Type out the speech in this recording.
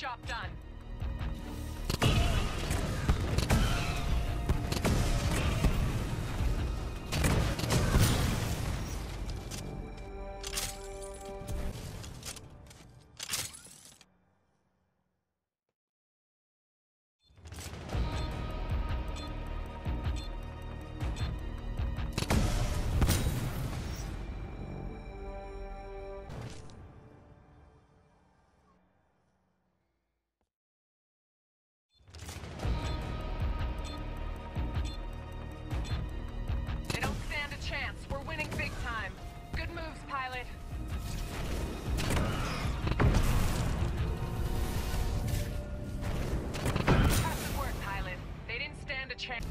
job done. chance.